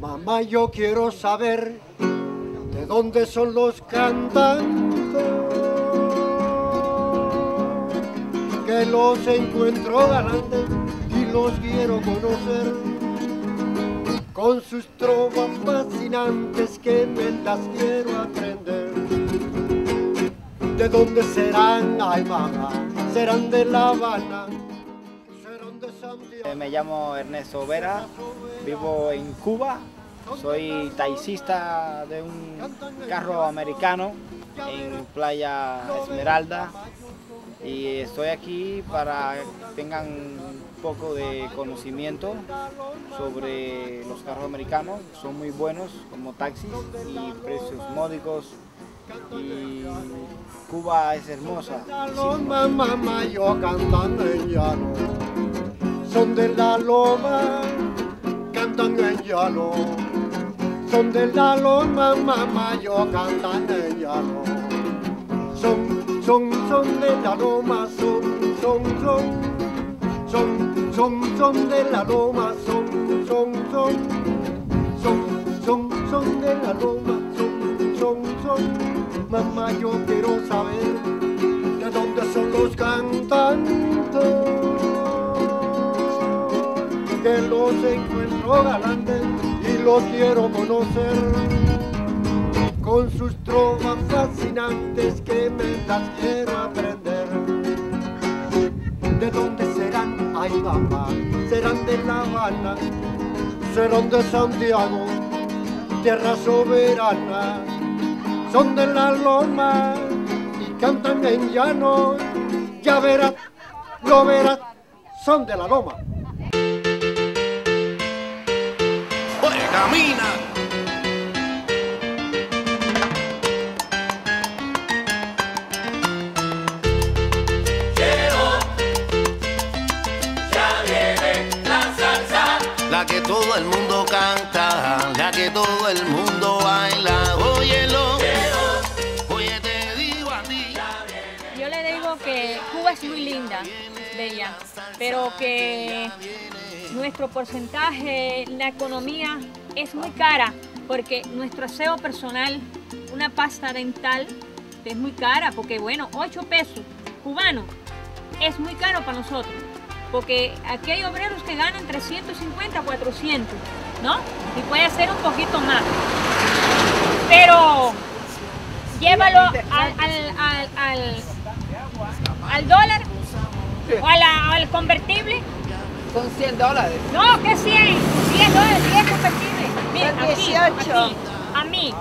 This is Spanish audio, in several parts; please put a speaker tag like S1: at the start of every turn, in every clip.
S1: Mamá, yo quiero saber de dónde son los cantantes que los encuentro galantes y los quiero conocer con sus trovas fascinantes que me las quiero aprender. ¿De dónde serán? Ay, mamá, serán de La Habana.
S2: Me llamo Ernesto Vera, vivo en Cuba, soy taxista de un carro americano en Playa Esmeralda. Y estoy aquí para que tengan un poco de conocimiento sobre los carros americanos, son muy buenos como taxis y precios módicos. Y Cuba es hermosa.
S1: Son de la loma, cantan en llano. Son de la loma, mamá, yo cantan en llano. Son, son, son de la loma, son, son, son. Son, son, son de la loma, son, son, son. Son, son, son de la loma, son, son, son. Mamá, yo quiero saber de dónde son los cantantes que los encuentro galantes y los quiero conocer con sus trovas fascinantes que me las quiero aprender. ¿De dónde serán? Ay mamá, serán de La Habana, serán de Santiago, tierra soberana, son de la loma y cantan en llano, ya verás, lo verás, son de la loma.
S3: Oye, camina. La que todo el mundo canta, la que todo el mundo baila. Óyelo, oye, te digo a ti.
S4: Yo le digo que Cuba es muy linda, bella, pero que nuestro porcentaje, la economía es muy cara, porque nuestro aseo personal, una pasta dental, es muy cara, porque bueno, 8 pesos cubanos es muy caro para nosotros, porque aquí hay obreros que ganan 350, 400, ¿no? Y puede ser un poquito más. Pero llévalo al, al, al, al, dólar o la- al convertible.
S5: Son 100 dólares.
S4: No, que 100, 10 dólares, 10 convertible. Mira,
S5: Son
S4: aquí,
S5: 18.
S4: aquí, a mí,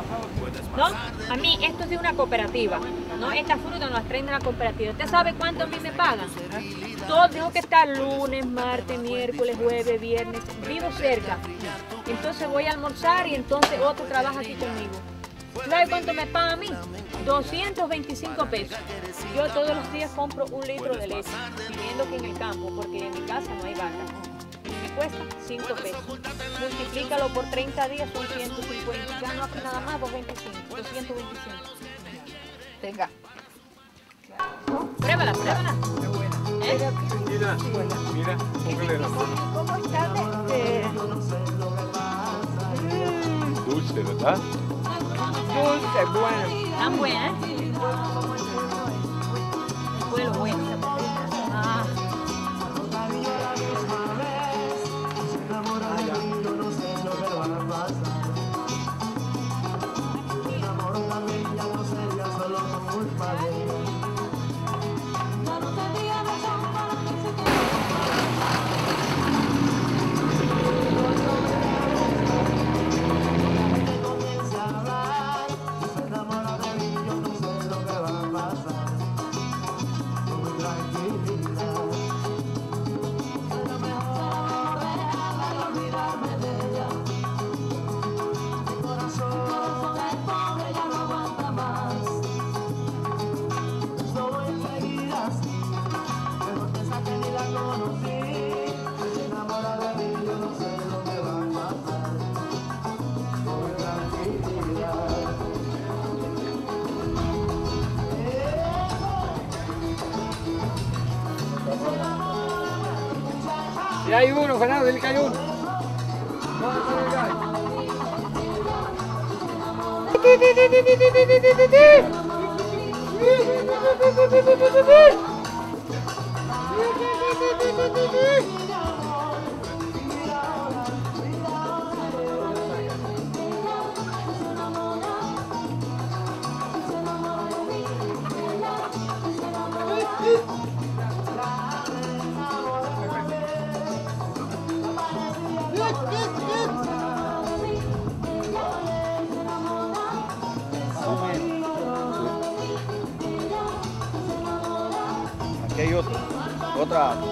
S4: ¿no? A mí, esto es de una cooperativa, ¿no? Esta fruta nos las traen de una cooperativa. ¿Usted sabe cuánto a mí me pagan? Todo tengo que estar lunes, martes, miércoles, jueves, viernes. Vivo cerca. Entonces voy a almorzar y entonces otro trabaja aquí conmigo. ¿Sabe cuánto me pagan a mí? 225 pesos. Yo todos los días compro un litro de leche, viviendo aquí en el campo, porque en mi casa no hay vaca. Cuesta 5 pesos. Multiplícalo por 30 días, son 150. Ya no aquí nada más 225, 225.
S5: Tenga.
S4: Pruébala, pruébala. ¿Eh?
S5: ¿Cómo está de, de-
S6: Dulce, ¿verdad?
S5: dulce? Bueno.
S4: Tan buena, ¿eh? Después lo
S5: Fernando, dile que hay uno.
S7: No, no, no, otra.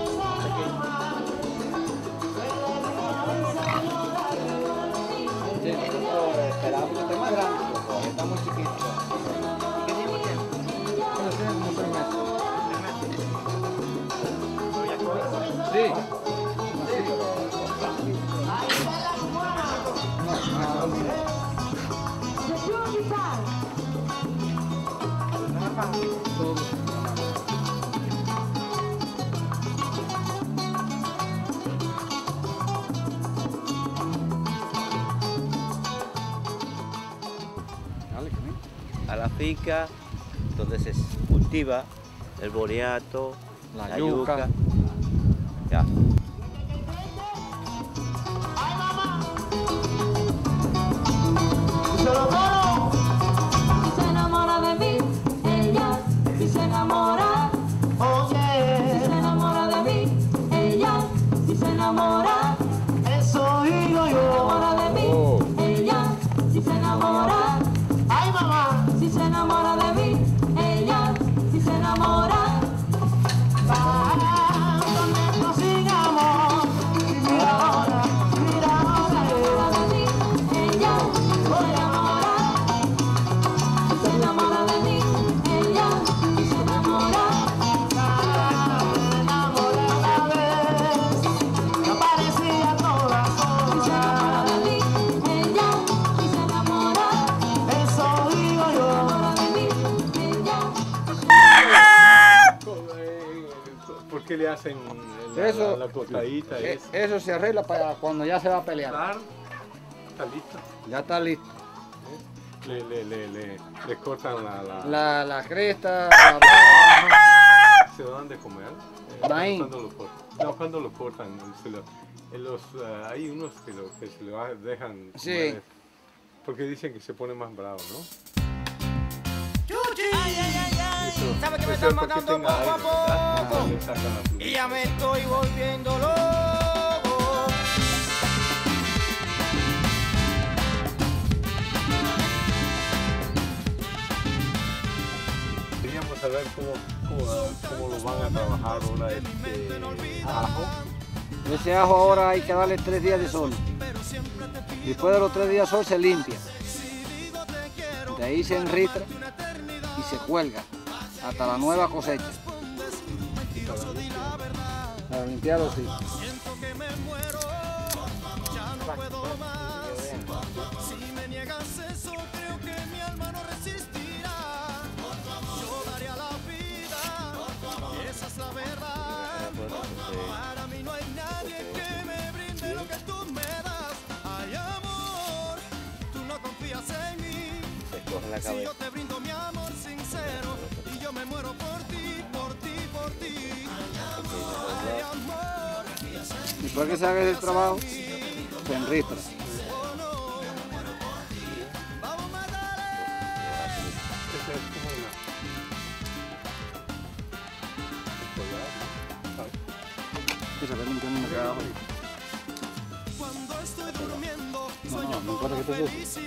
S6: Finca donde se cultiva el boniato,
S7: La
S6: la,
S7: yuca.
S6: yuca.
S8: ¿Por qué le hacen la,
S7: Eso-
S8: la, la cortadita?
S7: Eh? Eso se arregla para cuando ya se va a pelear.
S8: Claro, está listo.
S7: Ya está listo.
S8: Le, le, le, le, le cortan la, la,
S7: La, la cresta, la barra,
S8: se dan de comer. eh, cuando lo cortan. No, cuando lo cortan. se lo- en los, eh, hay unos que, lo, que se lo dejan
S7: Sí.
S8: comer, porque dicen que se pone más bravo, ¿no?
S7: ¿Sabe que me están matando poco a poco? Y ya me estoy volviendo loco.
S8: Queríamos saber cómo, cómo, cómo lo van a trabajar ahora este ajo.
S7: Ese ajo ahora hay que darle tres días de sol. Después de los tres días de sol se limpia. De ahí se enritra y se cuelga hasta la nueva cosecha. Para limpiarlo sí.
S6: Se coge la cabeza.
S7: Después que se haga ese trabajo, se enritra.
S8: Esa es como una- el collar, ¿sabes?
S7: Y se va limpiando una cada ajo. No, no, que te sucio.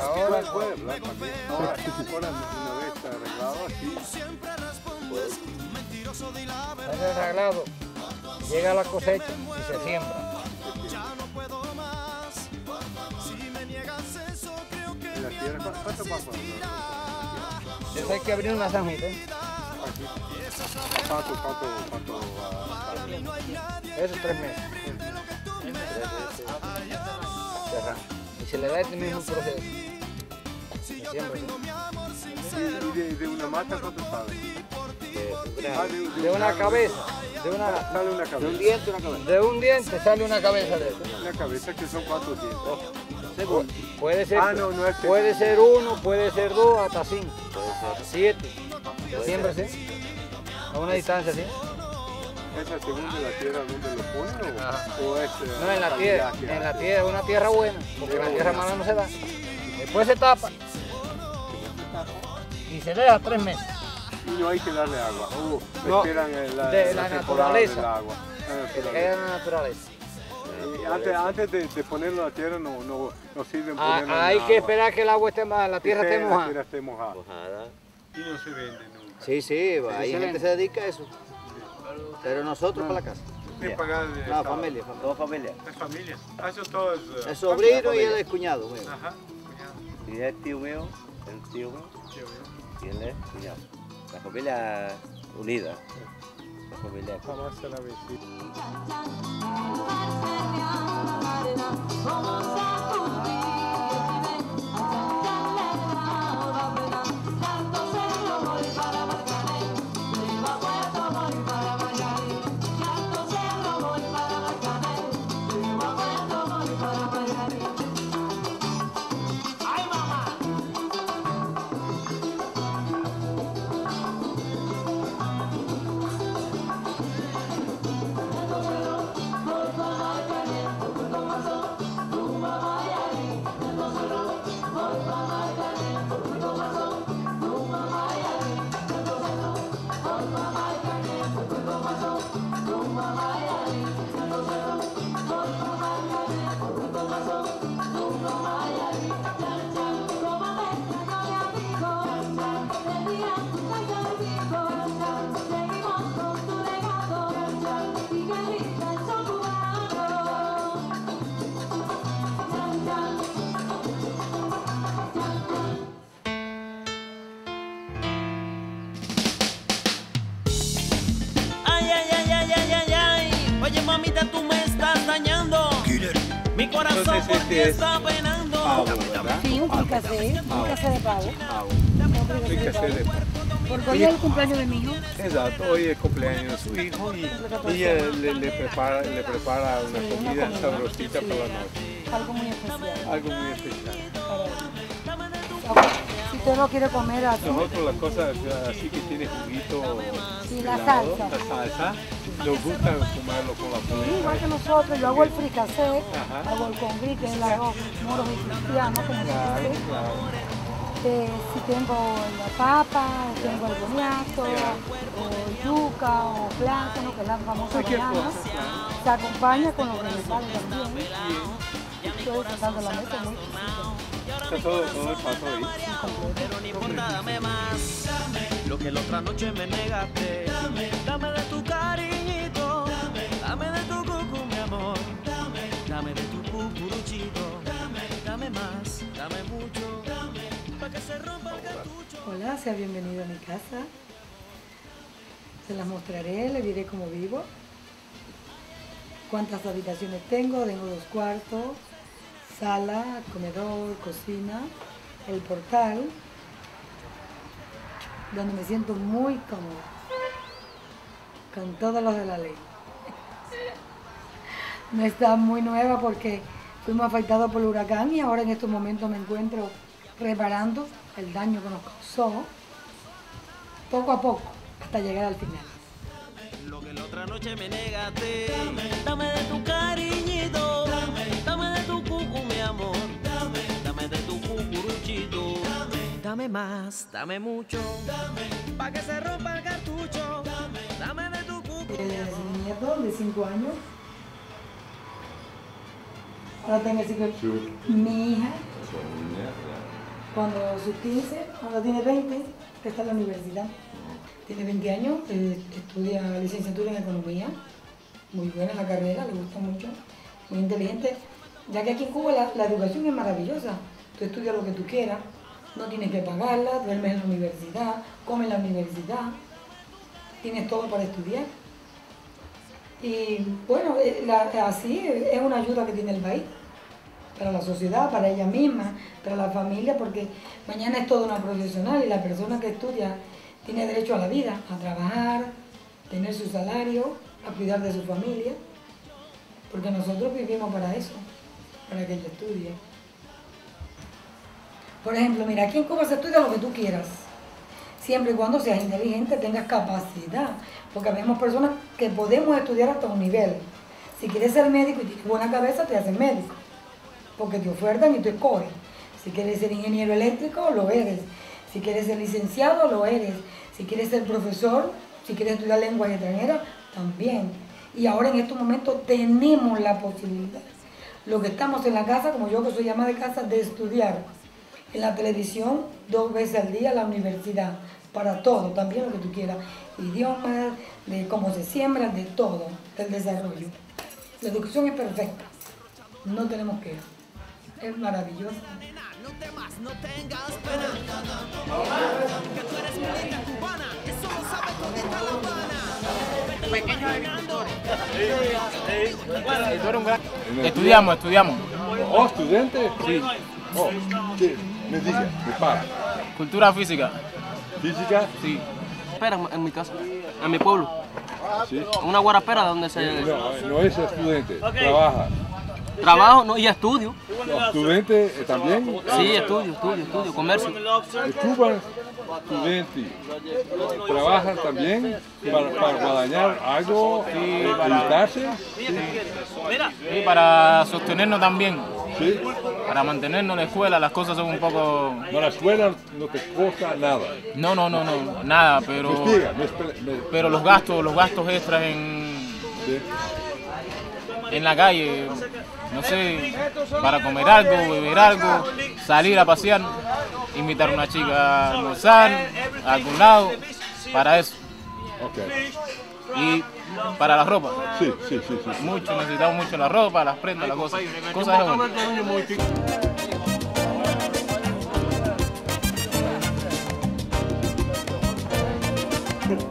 S7: Ahora.
S8: Ahora, una vez arreglado
S7: llega la cosecha y se siembra.
S8: en la tierra, ¿cu- ¿cuánto pasa?
S7: Eso hay que abrir una zanjita. ¿eh?
S8: ¿Cuánto, cuánto, cuánto?
S7: Eso tres meses. Cerrar. Y se le da este mismo proceso. Se siembra así.
S8: Y de, de una mata, ¿cuánto sabe? Ah, de,
S7: De una cabeza De, una,
S8: Sale una
S7: de un
S8: cabeza.
S7: diente, una cabeza. De un diente sale una cabeza de eso.
S8: Una cabeza que son cuatro dientes.
S7: Pu- Puede ser,
S8: Ah, no, no es que-
S7: puede ser uno, puede ser dos, hasta cinco, siete. Siempre sí. A una distancia así.
S8: ¿Esa según de la tierra donde lo ponen o, o es eh,
S7: No, en la
S8: calidad
S7: tierra, en la tierra, una tierra buena, porque la tierra mala no se da. Después se tapa y se deja tres meses.
S8: Y no hay que darle agua. Uh,
S7: No,
S8: esperan la,
S7: de
S8: la
S7: naturaleza.
S8: del agua. La naturaleza.
S7: la naturaleza.
S8: Y antes, antes de, de ponerlo a la tierra no, no, no sirven
S7: Ah,
S8: ponerlo en
S7: hay
S8: agua.
S7: que esperar que el agua esté más, la tierra
S8: Que
S7: esté
S8: La
S7: mojada.
S8: tierra esté mojada.
S6: Mojada.
S8: Y no se vende nunca.
S9: Sí, sí, hay
S7: se
S9: gente que se dedica a eso. Pero nosotros para la casa.
S8: Pagar
S9: La
S8: Estado.
S9: familia, familia.
S6: Toda familia.
S8: Es familia. Ah, Eso todo es...
S9: El sobrino y
S6: familia.
S9: el cuñado. mío.
S8: Ajá.
S6: Y es tío mío, el tío mío, Cuñado. La familia unida. La familia.
S8: Jamás se la visita. Entonces, este es. Pavo, ¿verdad?
S10: Sí, un fricasé, un de pavo.
S8: Pavo.
S10: Un fricasé de pavo. Porque hoy es el cumpleaños de mi hijo.
S8: Exacto, hoy es cumpleaños de su hijo y ella le, le prepara, le prepara una
S10: Sí, una
S8: comida
S10: comida.
S8: sabrosita
S10: Sí.
S8: por la noche.
S10: Algo muy especial.
S8: Algo muy especial.
S10: Si usted lo quiere comer así,
S8: Nosotros las cosas así que tiene juguito,
S10: Sí, la salsa.
S8: la salsa, nos gusta comerlo con la
S10: sí, igual que nosotros, yo hago el fricasé,
S8: Ajá.
S10: hago el congrí, que es el arroz moro y cristiano, como se
S8: Claro,
S10: dice.
S8: claro.
S10: Eh, si tengo la papa, tengo el boniato, o yuca, o plátano, que es la famosa banana. Se acompaña con lo que me sale también. Estoy sentando la mesa muy
S8: Está todo, todo el paso ahí.
S11: Pero no importa, dame más. Lo que la otra noche me negaste. Dame de tu cariñito. Dame de tu cucu, mi amor. Dame de tu cucuruchito. Dame más, dame mucho. Pa' que se rompa el cartucho.
S10: Hola, sea bienvenido a mi casa. Se las mostraré, le diré cómo vivo, cuántas habitaciones tengo, tengo dos cuartos, sala, comedor, cocina, el portal, donde me siento muy cómoda, con todos los de la ley. No está muy nueva porque fuimos afectados por el huracán y ahora en estos momentos me encuentro reparando el daño que nos causó poco a poco hasta llegar al final.
S11: Lo que la otra noche me negaste. Dame de tu cariñito. Dame de tu cucu, mi amor. Dame de tu cucuruchito. Dame más, dame mucho. Pa' que se rompa el cartucho. Dame de tu cucu.
S10: Mi nieto de 5 años. Ahora tengo el cinco- Mi hija, cuando sus 15, ahora tiene 20, que está en la universidad. Tiene 20 años, eh, estudia licenciatura en economía, muy buena la carrera, le gusta mucho, muy inteligente, ya que aquí en Cuba la, la educación es maravillosa. Tú estudias lo que tú quieras, no tienes que pagarla, duermes en la universidad, comes en la universidad, tienes todo para estudiar. Y bueno, eh, la- así es una ayuda que tiene el país para la sociedad, para ella misma, para la familia, porque mañana es toda una profesional y la persona que estudia tiene derecho a la vida, a trabajar, tener su salario a cuidar de su familia, porque nosotros vivimos para eso, para que ella estudie. Por ejemplo, mira, aquí en Cuba se estudia lo que tú quieras, siempre y cuando seas inteligente, tengas capacidad, porque vemos personas que podemos estudiar hasta un nivel. Si quieres ser médico y tienes buena cabeza, te haces médico, porque te ofertan y tú escoges. Si quieres ser ingeniero eléctrico, lo eres. Si quieres ser licenciado, lo eres. Si quieres ser profesor, si quieres estudiar lenguas extranjeras, también. Y ahora en estos momentos tenemos la posibilidad. Lo que estamos en la casa, como yo que soy ama de casa, de estudiar en la televisión dos veces al día la universidad, para todo, también lo que tú quieras, idiomas, de cómo se siembra, de todo, del desarrollo. La educación es perfecta, no tenemos que es maravillosa.
S12: Estudiamos, estudiamos.
S8: ¿Oh, estudiante? Sí. Oh, ¿qué? Me diga, me para.
S12: Cultura física.
S8: ¿Física?
S12: Sí.
S13: Espera en mi casa, en mi pueblo.
S8: Sí.
S13: Una guarapera donde se...
S8: No, no es estudiante, trabaja.
S13: Trabajo no, y estudio.
S8: No, ¿Estudiante también?
S13: Sí, estudio, estudio, estudio, comercio.
S8: Cuba, estudiante. ¿Trabajan también para, para guadañar algo?
S12: Sí,
S8: para editarse?
S12: Y para sostenernos también.
S8: Sí.
S12: Para mantenernos en la escuela, las cosas son un poco.
S8: No, la escuela no te cuesta nada.
S12: No, no, no, no, nada, pero.
S8: Me explica, me expl- me-
S12: Pero los gastos, los gastos extras en. En la calle, no sé, para comer algo, beber algo, salir a pasear, invitar a una chica a almorzar, a algún lado, para eso. Y para la ropa.
S8: Sí, sí, sí, sí.
S12: Mucho, necesitamos mucho la ropa, las prendas, las cosas. Cosas de.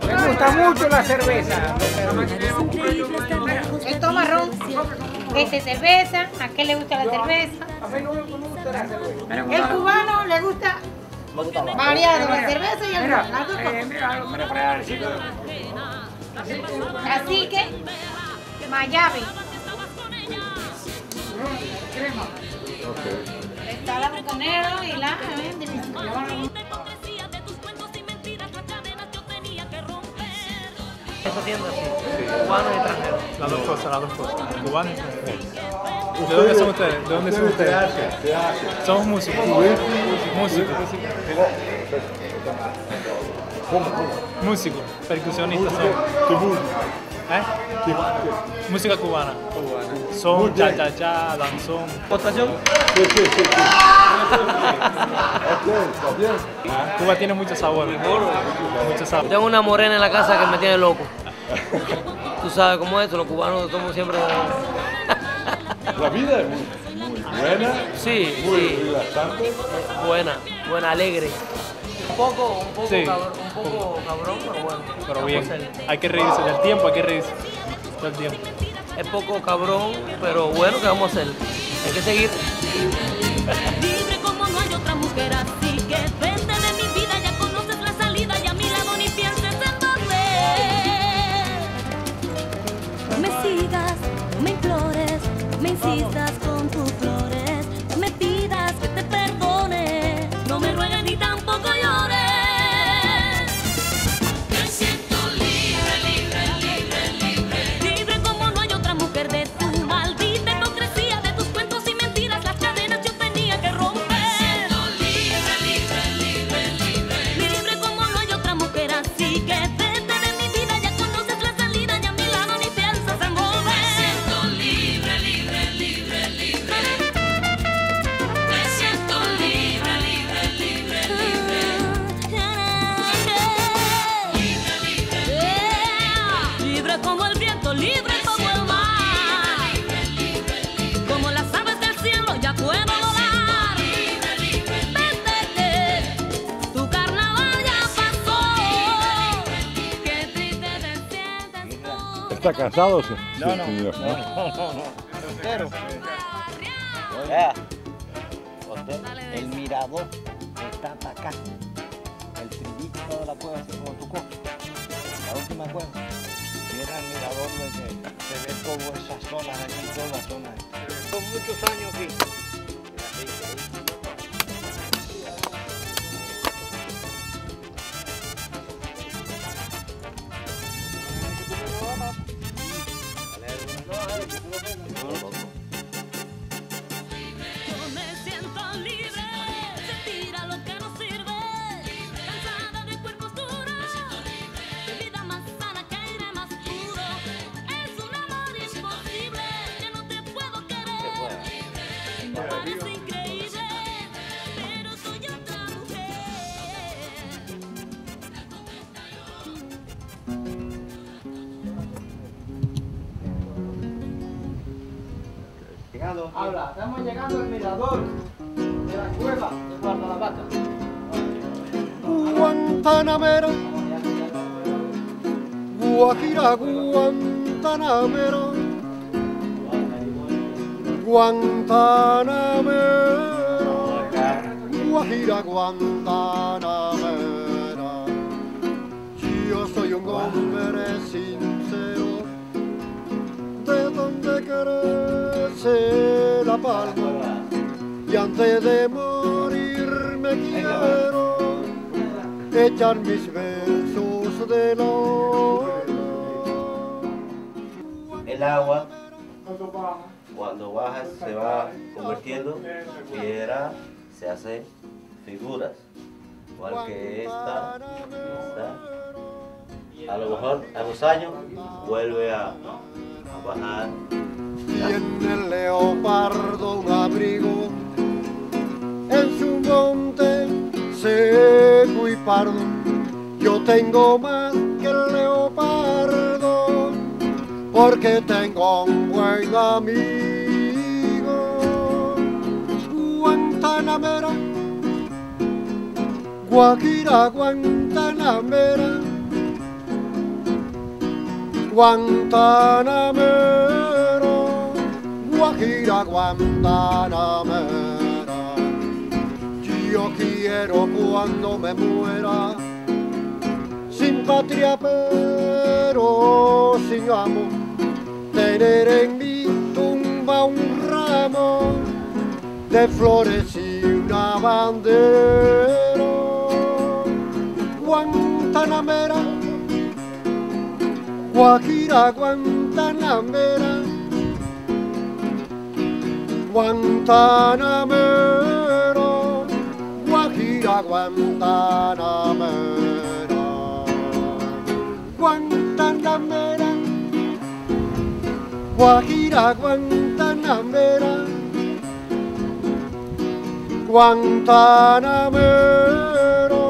S7: Me gusta mucho la cerveza.
S14: Él toma ron, este cerveza, a qué le gusta la cerveza. El cubano le gusta variado, la cerveza y el ron, las dos cosas. Así que, Mayabe. Está la botonero y la... ¿eh?
S13: Esa tienda sí, cubano y extranjero.
S15: Las dos cosas, las dos cosas. Cubano y extranjero. ¿De dónde son ustedes? ¿De dónde son ustedes? Somos músicos. Músicos. Músicos, percusionistas somos. ¿Eh? Música cubana. Son, cha cha cha, danzón.
S13: ¿Cotación?
S8: Sí, sí, sí.
S15: Cuba tiene mucho sabor. Mucho sabor.
S13: Tengo una morena en la casa que me tiene loco. Tú sabes cómo es los cubanos somos siempre...
S8: La vida es muy, muy buena.
S13: Sí,
S8: muy
S13: sí.
S8: relajante.
S13: Buena, buena, alegre. Un poco, un poco,
S15: Sí.
S13: cabrón, un poco cabrón, pero bueno.
S15: Pero bien. Hay que reírse del tiempo, hay que reírse. Todo el tiempo.
S13: Es poco cabrón, pero bueno, ¿qué vamos a hacer? Hay que seguir.
S16: Libre como no hay otra mujer así que vente de mi vida, ya conoces la salida y a mi lado ni pienses en volver. No me sigas, no me implores, me insistas con
S8: ¿Está casado?
S2: No,
S8: se-
S2: no,
S8: señor?
S2: no, no, no. Soltero. Vea, el mirador está para acá. El trillito de la cueva, así como tu coche. La última cueva. Cierran
S16: mirador de que se ve todas esas zonas aquí, todas las zonas. Son muchos años aquí.
S7: Habla, estamos llegando al mirador de la cueva de Guardalavaca.
S1: Guantanamera, Guajira, Guantanamera, Guantanamera, Guajira, Guantanamera. Yo soy un hombre la palma, y antes de morir me quiero echar mis versos de lona.
S6: El agua, cuando baja, se va convirtiendo en piedra, se hace figuras. Igual que esta, esta. A lo mejor a los años vuelve a, a bajar.
S1: Tiene el leopardo un abrigo en su monte seco y pardo. Yo tengo más que el leopardo porque tengo un buen amigo. Guantanamera, Guajira, Guantanamera, Guantanamera, Guajira, Guantanamera. Yo quiero cuando me muera, sin patria pero sin amor, tener en mi tumba un ramo de flores y una bandera. Guantanamera, Guajira, Guantanamera, Guantanamera, Guajira, Guantanamera, Guantanamera, Guajira, Guantanamera, Guantanamera,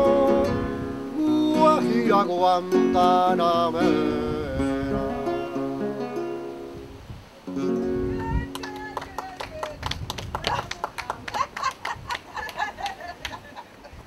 S1: Guajira, Guantanamera.